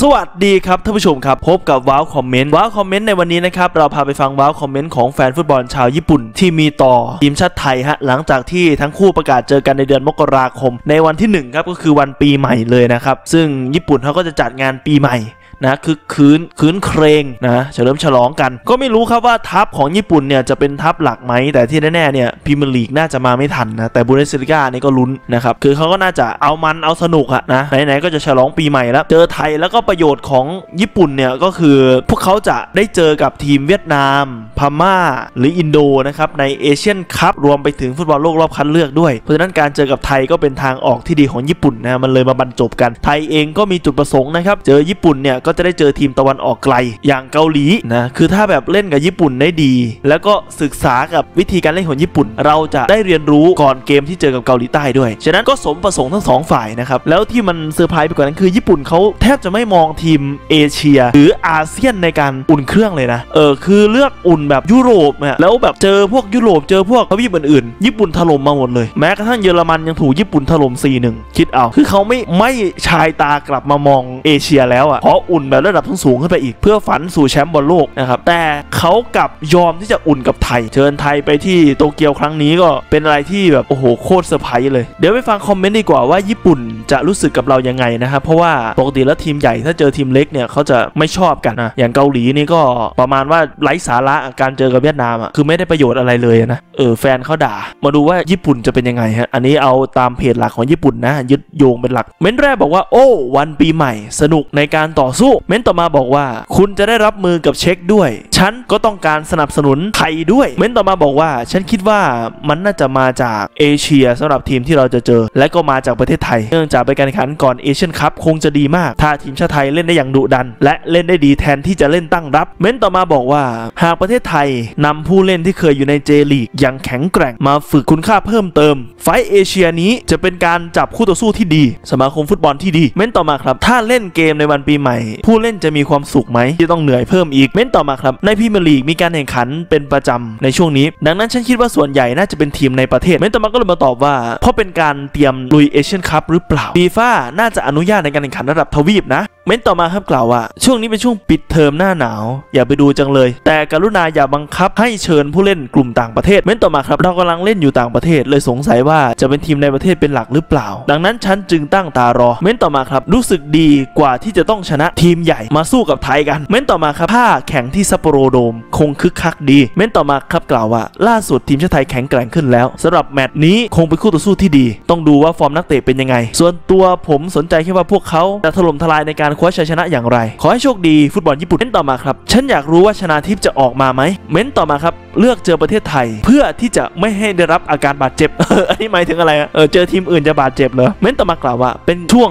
สวัสดีครับท่านผู้ชมครับ พบกับว้าวคอมเมนต์ว้าวคอมเมนต์ในวันนี้นะครับ เราพาไปฟังว้าวคอมเมนต์ของแฟนฟุตบอลชาวญี่ปุ่น ที่มีต่อทีมชาติไทยฮะหลังจากที่ทั้งคู่ประกาศเจอกันในเดือนมกราคม ในวันที่1ครับก็คือวันปีใหม่เลยนะครับ ซึ่งญี่ปุ่นเขาก็จะจัดงานปีใหม่ นะคือครื้นครื้นเครงนะเฉลิมฉลองกัน ก็ไม่รู้ครับว่าทัพของญี่ปุ่นเนี่ยจะเป็นทัพหลักไหมแต่ที่แน่ๆเนี่ยพรีเมียร์ลีกน่าจะมาไม่ทันนะแต่บุนเดสลีกานี่ก็ลุ้นนะครับคือเขาก็น่าจะเอามันเอาสนุกอะนะไหนๆก็จะฉลองปีใหม่แล้ว เจอไทยแล้วก็ประโยชน์ของญี่ปุ่นเนี่ยก็คือพวกเขาจะได้เจอกับทีมเวียดนาม พม่า หรืออินโดนะครับในเอเชียนคัพรวมไปถึงฟุตบอลโลกรอบคัดเลือกด้วย เพราะฉะนั้นการเจอกับไทยก็เป็นทางออกที่ดีของญี่ปุ่นนะมันเลยมาบรรจบกันไทยเองก็มีจุดประสงค์นะครับเจอญี่ปุ่นเนี่ยก็จะได้เจอทีมตะวันออกไกลอย่างเกาหลีนะคือถ้าแบบเล่นกับญี่ปุ่นได้ดี แล้วก็ศึกษากับวิธีการเล่นของญี่ปุ่น เราจะได้เรียนรู้ก่อนเกมที่เจอกับเกาหลีใต้ด้วยฉะนั้นก็สมประสงค์ทั้งสองฝ่ายนะครับแล้วที่มันเซอร์ไพรส์ไปกว่านั้นคือญี่ปุ่นเขาแทบจะไม่มองทีมเอเชีย หรืออาเซียนในการอุ่นเครื่องเลยนะเออคือเลือกอุ่นแบบยุโรปเนี่ยแล้วแบบเจอพวกยุโรปเจอพวกทวีปอื่นๆญี่ปุ่นถล่มมาหมดเลยแม้กระทั่งเยอรมันยังถูกญี่ปุ่นถล่ม4-1คิดเอาคือเขาไม่ไม่ชายตากลับมามองเอเชียแล้วอะเพราะอุนแบบระดับสูงขึ้นไปอีก เพื่อฝันสู่แชมป์บอลโลกนะครับแต่เขากลับยอมที่จะอุ่นกับไทย เชิญไทยไปที่โตเกียวครั้งนี้ก็เป็นอะไรที่แบบโอ้โหโคตรเซอร์ไพรส์เลย เดี๋ยวไปฟังคอมเมนต์ดีกว่าว่าญี่ปุ่น จะรู้สึกกับเรายังไงนะครับเพราะว่าปกติแล้วทีมใหญ่ถ้าเจอทีมเล็กเนี่ยเขาจะไม่ชอบกันนะอย่างเกาหลีนี่ก็ประมาณว่าไร้สาระการเจอกับเวียดนามอะคือไม่ได้ประโยชน์อะไรเลยนะเออแฟนเขาด่า มาดูว่าญี่ปุ่นจะเป็นยังไงฮะอันนี้เอาตามเพจหลักของญี่ปุ่นนะยึดโยงเป็นหลัก เม้นแรกบอกว่าโอ้วันปีใหม่ สนุกในการต่อสู้ เม้นต่อมาบอกว่า คุณจะได้รับมือกับเช็คด้วย ฉันก็ต้องการสนับสนุนไทยด้วย เม้นต่อมาบอกว่า ฉันคิดว่ามันน่าจะมาจากเอเชียสำหรับทีมที่เราจะเจอ และก็มาจากประเทศไทยเนื่องจากเป็นการแข่งขันก่อนเอเชียนคัพคงจะดีมาก ถ้าทีมชาติไทยเล่นได้อย่างดุดัน และเล่นได้ดีแทนที่จะเล่นตั้งรับ เม้นต่อมาบอกว่า หากประเทศไทยนำผู้เล่นที่เคยอยู่ในเจลีกอย่างแข็งแกร่งมาฝึกคุณค่าเพิ่มเติม ไฟเอเชียนี้จะเป็นการจับคู่ต่อสู้ที่ดี สมาคมฟุตบอลที่ดี เม้นต่อมาครับ ถ้าเล่นเกมในวันปีใหม่ ผู้เล่นจะมีความสุขไหมที่ต้องเหนื่อยเพิ่มอีกเม้นต่อมาครับในพรีเมียร์ลีกมีการแข่งขันเป็นประจำในช่วงนี้ ดังนั้นฉันคิดว่าส่วนใหญ่น่าจะเป็นทีมในประเทศเม้นต่อมาก็เลยมาตอบว่าเพราะเป็นการเตรียมลุยเอเชียนคัพหรือเปล่าฟีฟ่าน่าจะอนุญาตในการแข่งขันระดับทวีปนะ เม้นต่อมาครับกล่าวว่า ช่วงนี้เป็นช่วงปิดเทอมหน้าหนาว อยากไปดูจังเลย แต่กรุณาอย่าบังคับให้เชิญผู้เล่นกลุ่มต่างประเทศ เม้นต่อมาครับเรากำลังเล่นอยู่ต่างประเทศ เลยสงสัยว่าจะเป็นทีมในประเทศเป็นหลักหรือเปล่า ดังนั้นฉันจึงตั้งตารอ เม้นต่อมาครับรู้สึกดีกว่าที่จะต้องชนะทีมใหญ่มาสู้กับไทยกัน เม้นต่อมาครับถ้าแข่งที่ซัปโปโรโดม คงคึกคักดี เม้นต่อมาครับกล่าวว่า ล่าสุดทีมชาติไทยแข็งแกร่งขึ้นแล้วสำหรับแมตช์นี้คงเป็นคู่ต่อสู้ที่ดี ต้องดูว่าฟอร์มนักเตะเป็นยังไง ส่วนตัวผมสนใจแค่ว่าพวกเขาจะถล่มทลายในการคว้าชัยชนะอย่างไร ขอให้โชคดีฟุตบอลญี่ปุ่นเม้นต่อมาครับ ฉันอยากรู้ว่าชนะทิพย์จะออกมาไหม เม้นต่อมาครับ เลือกเจอประเทศไทย เพื่อที่จะไม่ให้ได้รับอาการบาดเจ็บอันนี้หมายถึงอะไรอะเออเจอทีมอื่นจะบาดเจ็บเหรอเม้นต่อมากล่าวว่าเป็นช่วง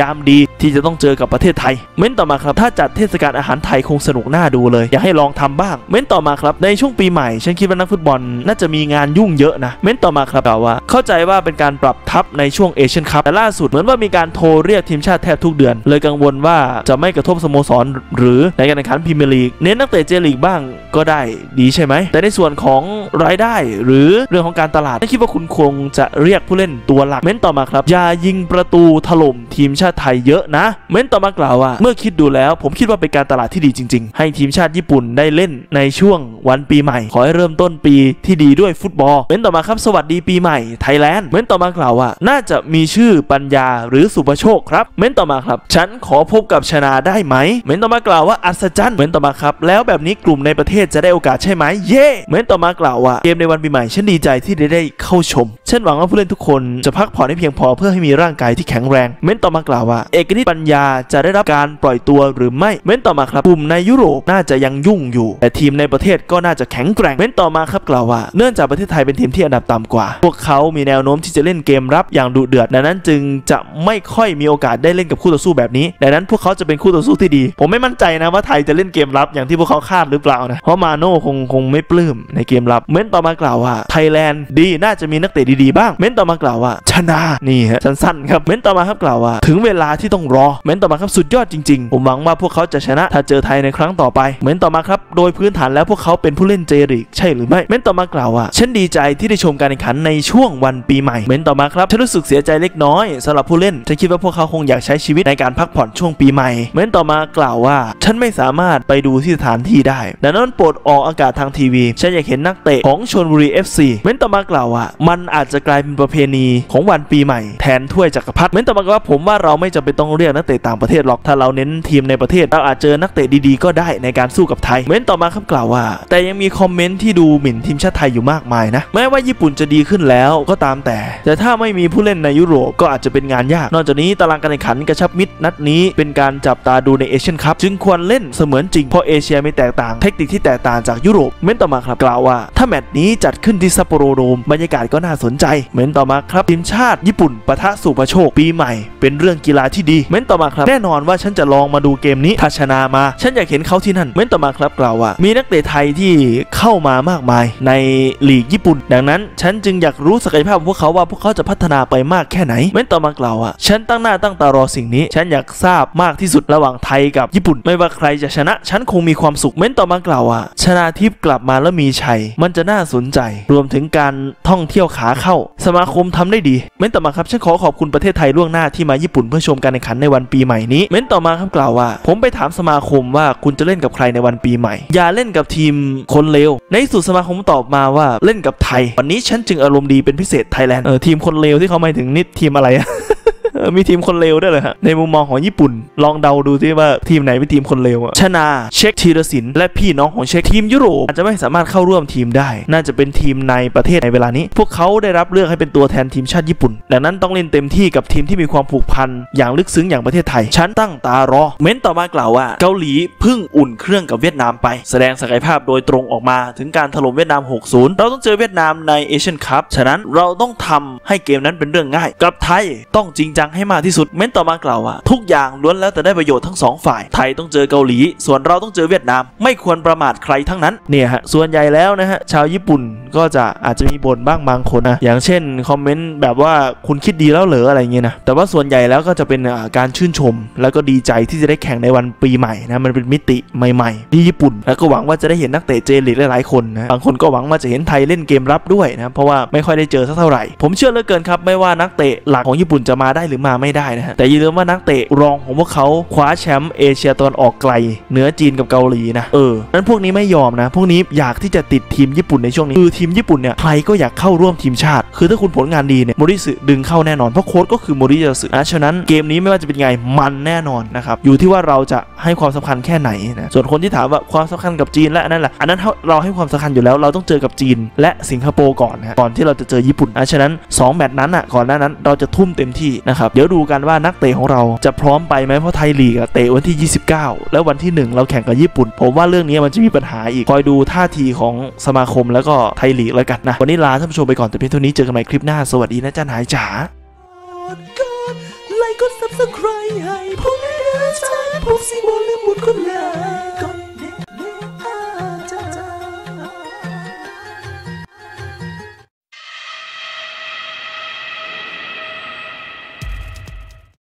ยามดีที่จะต้องเจอกับประเทศไทย เม้นต่อมาครับถ้าจัดเทศกาลอาหารไทยคงสนุกน่าดูเลย อยากให้ลองทำบ้าง เม้นต่อมาครับในช่วงปีใหม่ฉันคิดว่านักฟุตบอลน่าจะมีงานยุ่งเยอะนะ เม้นต่อมาครับกล่าวว่า เข้าใจว่าเป็นการปรับทัพในช่วงเอเชียนคัพแต่ล่าสุดเหมือนว่ามีการโทรเรียกทีมชาติแทบทุกเดือน เลยกังวลว่าจะไม่กระทบสโมสร หรือในการแข่งขันพรีเมียร์ลีกเน้นนักเตะเจลีกบ้างก็ได้ดีใช่ไหมแต่ในส่วนของรายได้หรือเรื่องของการตลาดฉันคิดว่าคุณคงจะเรียกผู้เล่นตัวหลัก เม้นต่อมาครับอย่ายิงประตูถล่มทีมชาติไทยเยอะนะ เม้นต่อมากล่าวว่า เมื่อคิดดูแล้ว ผมคิดว่าเป็นการตลาดที่ดีจริง ๆ ให้ทีมชาติญี่ปุ่นได้เล่นในช่วงวันปีใหม่ ขอให้เริ่มต้นปีที่ดีด้วยฟุตบอล เม้นต่อมาครับสวัสดีปีใหม่ไทยแลนด์ เม้นต่อมากล่าวว่า น่าจะมีชื่อปัญญาหรือสุภโชคครับ เม้นต่อมาครับ ฉันขอพบกับชนาได้ไหม เม้นต่อมากล่าวว่าอัศจรรย์ เม้นต่อมาครับ แล้วแบบนี้กลุ่มในประเทศจะได้โอกาสใช่ไหม เย่เม้นต่อมากล่าวว่าเกมในวันปีใหม่ฉันดีใจที่ได้ได้เข้าชมฉันหวังว่าผู้เล่นทุกคนจะพักผ่อนให้เพียงพอเพื่อให้มีร่างกายที่แข็งแรง เม้นต่อมากล่าวว่า เอกนิตปัญญาจะได้รับการปล่อยตัวหรือไม่เม้นต่อมาครับกลุ่มในยุโรปน่าจะยังยุ่งอยู่ แต่ทีมในประเทศก็น่าจะแข็งแกร่งเม้นต่อมาครับกล่าวว่า เนื่องจากประเทศไทยเป็นทีมที่อันดับต่ำกว่า พวกเขามีแนวโน้มที่จะเล่นเกมรับอย่างดุเดือดดังนั้นจึงจะไม่ค่อยมีโอกาสได้เล่นกับคู่ต่อสู้แบบนี้ดังนั้นพวกเขาจะเป็นคู่ต่อสู้ที่ดี ผมไม่มั่นใจนะว่าไทยจะเล่นเกมรับอย่างที่พวกเขาคาดหรือเปล่านะเพราะมาโน่คงคงไม่ปลื้มในเกมรับ เม้นต่อมากล่าวว่าไทยแลนด์ดีน่าจะมีนักเตะดีๆบ้าง เม้นต่อมากล่าวว่าชนะนี่ฮะสั้นๆครับเม้นต่อมาครับกล่าวว่าถึงงเวลาที่ต้องรอเม้นต่อมาครับสุดยอดจริงๆ ผมหวังว่าพวกเขาจะชนะถ้าเจอไทยในครั้งต่อไปเม้นต่อมาครับโดยพื้นฐานแล้วพวกเขาเป็นผู้เล่นเจลีกใช่หรือไม่เม้นต่อมากล่าวว่าฉันดีใจที่ได้ชมการแข่งขันในช่วงวันปีใหม่เม้นต่อมาครับฉันรู้สึกเสียใจเล็กน้อยสำหรับผู้เล่นฉันคิดว่าพวกเขาคงอยากใช้ชีวิตในการพักผ่อนช่วงปีใหม่เม้นต่อมากล่าวว่า ฉันไม่สามารถไปดูที่สถานที่ได้ดังนั้นโปรดออกอากาศทางทีวี ฉันอยากเห็นนักเตะของชลบุรี FC เม้นต่อมากล่าวว่า มันอาจจะกลายเป็นประเพณีของวันปีใหม่ แทนถ้วยจักรพรรดิเม้นต่อมาว่าผมว่าเราราไม่จำเป็นต้องเรียกนักเตะต่างประเทศหรอกถ้าเราเน้นทีมในประเทศเราอาจเจอนักเตะดีๆ ก็ได้ในการสู้กับไทยเม้นต่อมาครับกล่าวว่า แต่ยังมีคอมเมนต์ที่ดูหมิ่นทีมชาติไทยอยู่มากมายนะแม้ว่าญี่ปุ่นจะดีขึ้นแล้วก็ตามแต่ แต่ถ้าไม่มีผู้เล่นในยุโรปก็อาจจะเป็นงานยาก นอกจากนี้ตารางการแข่งขันกระชับมิตรนัดนี้เป็นการจับตาดูในเอเชียนคัพจึงควรเล่นเสมือนจริงเพราะเอเชียมีแตกต่างเทคนิคที่แตกต่างจากยุโรปเม้นต่อมาครับกล่าวว่า ถ้าแมตช์นี้จัดขึ้นที่ซัปโปโรโดมบรรยากาศก็น่าสนใจเม้นต่อมาครับทีมชาติญี่ปุ่นปะทะสุภโชคปีใหม่เป็นเรื่องกีฬาที่ดี เม้นต่อมาครับ แน่นอนว่าฉันจะลองมาดูเกมนี้ถ้าชนะมา ฉันอยากเห็นเขาที่นั่น เม้นต่อมาครับกล่าวว่า มีนักเตะไทยที่เข้ามามากมายในลีกญี่ปุ่น ดังนั้น ฉันจึงอยากรู้ศักยภาพของพวกเขาว่าพวกเขาจะพัฒนาไปมากแค่ไหน เม้นต่อมากล่าวว่า ฉันตั้งหน้าตั้งตารอสิ่งนี้ ฉันอยากทราบมากที่สุดระหว่างไทยกับญี่ปุ่น ไม่ว่าใครจะชนะ ฉันคงมีความสุข เม้นต่อมากล่าวว่า ชนะทิพย์กลับมาแล้วมีชัย มันจะน่าสนใจ รวมถึงการท่องเที่ยวขาเข้า สมาคมทำได้ดี เม้นต่อมาครับ ฉันขอขอบคุณประเทศไทยล่วงหน้าที่มาญี่ปุ่นเพื่อชมการแข่งขันในวันปีใหม่นี้ เม้นต่อมาครับกล่าวว่า ผมไปถามสมาคมว่าคุณจะเล่นกับใครในวันปีใหม่ อย่าเล่นกับทีมคนเลวในสุดสมาคมตอบมาว่าเล่นกับไทย วันนี้ฉันจึงอารมณ์ดีเป็นพิเศษไทยแลนด์เออทีมคนเลวที่เขาหมายถึงนี่ทีมอะไรอะ มีทีมคนเลวด้วยเลยฮะในมุมมองของญี่ปุ่น ลองเดาดูซิว่าทีมไหนเป็นทีมคนเลวอะชนาเช็คทีรสินและพี่น้องของเช็คทีมยุโรปอาจจะไม่สามารถเข้าร่วมทีมได้ น่าจะเป็นทีมในประเทศในเวลานี้ พวกเขาได้รับเลือกให้เป็นตัวแทนทีมชาติญี่ปุ่น ดังนั้นต้องเล่นเต็มที่กับทีมที่มีความผูกพันอย่างลึกซึ้งอย่างประเทศไทย ฉันตั้งตารอ เม้นต่อมากล่าวว่า เกาหลีเพิ่งอุ่นเครื่องกับเวียดนามไป แสดงศักยภาพโดยตรงออกมาถึงการถล่มเวียดนาม 6-0 เราต้องเจอเวียดนามในเอเชียนคัพ ฉะนั้นเราต้องทำให้เกมนั้นเป็นเรื่องง่าย กับไทยต้องจริงจังให้มากที่สุด เม้นต่อมากล่าวว่า ทุกอย่างล้วนแล้วแต่ได้ประโยชน์ทั้งสองฝ่าย ไทยต้องเจอเกาหลี ส่วนเราต้องเจอเวียดนาม ไม่ควรประมาทใครทั้งนั้น เนี่ยฮะ ส่วนใหญ่แล้วนะฮะ ชาวญี่ปุ่นก็จะอาจจะมีบ่นบ้างบางคนนะ อย่างเช่นคอมเมนต์แบบว่าคุณคิดดีแล้วเหรออะไรเงี้ยนะ แต่ว่าส่วนใหญ่แล้วก็จะเป็นอาการชื่นชม แล้วก็ดีใจที่จะได้แข่งในวันปีใหม่นะ มันเป็นมิติใหม่ๆที่ญี่ปุ่น แล้วก็หวังว่าจะได้เห็นนักเตะเจลีกหลายๆคนนะ บางคนก็หวังว่าจะเห็นไทยเล่นเกมรับด้วยนะ เพราะว่าไม่ค่อยได้เจอสักเท่าไหร่ ผมเชื่อเหลือเกินครับ ไม่ว่านักเตะหลักของญี่ปุ่นจะมาได้หรือมาไม่ได้นะฮะแต่อย่าลืมว่านักเตะรองของพวกเขาคว้าแชมป์เอเชียตะวันออกไกลเหนือจีนกับเกาหลีนะเออนั้นพวกนี้ไม่ยอมนะ พวกนี้อยากที่จะติดทีมญี่ปุ่นในช่วงนี้คือทีมญี่ปุ่นเนี่ยใครก็อยากเข้าร่วมทีมชาติ คือถ้าคุณผลงานดีเนี่ยโมริสึดึงเข้าแน่นอนเพราะโค้ชก็คือโมริสึนะฉะนั้นเกมนี้ไม่ว่าจะเป็นไงมันแน่นอนนะครับอยู่ที่ว่าเราจะให้ความสำคัญแค่ไหนนะส่วนคนที่ถามว่าความสำคัญกับจีนและอันนั่นแหละอันนั้นเราให้ความสำคัญอยู่แล้วเราต้องเจอกับจีน และสิงคโปร์ก่อนนะก่อนที่เราจะเจอญี่ปุ่นนะฉะนั้นสองแมตช์นั้นอะก่อนหน้านั้นเราจะทุ่มเต็มที่นะครับับเดี๋ยวดูกันว่านักเตะของเราจะพร้อมไปไหมเพราะไทยลีกเตะวันที่ 29 แล้ววันที่ 1 เราแข่งกับญี่ปุ่น ผมว่าเรื่องนี้มันจะมีปัญหาอีกคอยดูท่าทีของสมาคมแล้วก็ไทยลีกแล้วกันนะวันนี้ลาท่านผู้ชมไปก่อนแต่เพียงเท่านี้เจอกันใหม่คลิปหน้าสวัสดีนะจันหายจ๋าไลค์ subscribe ให้ผมด้วยใผมสิบอลลืมหดคน